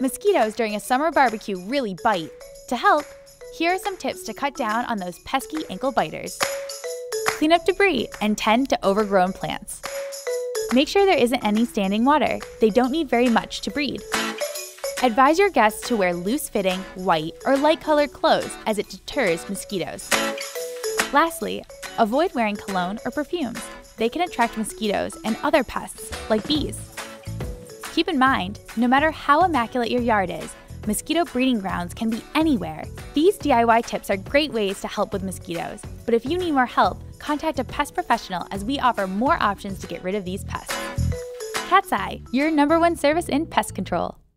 Mosquitoes during a summer barbecue really bite. To help, here are some tips to cut down on those pesky ankle biters. Clean up debris and tend to overgrown plants. Make sure there isn't any standing water. They don't need very much to breed. Advise your guests to wear loose fitting, white, or light colored clothes as it deters mosquitoes. Lastly, avoid wearing cologne or perfumes. They can attract mosquitoes and other pests, like bees. Keep in mind, no matter how immaculate your yard is, mosquito breeding grounds can be anywhere. These DIY tips are great ways to help with mosquitoes, but if you need more help, contact a pest professional as we offer more options to get rid of these pests. Catseye, your number one service in pest control.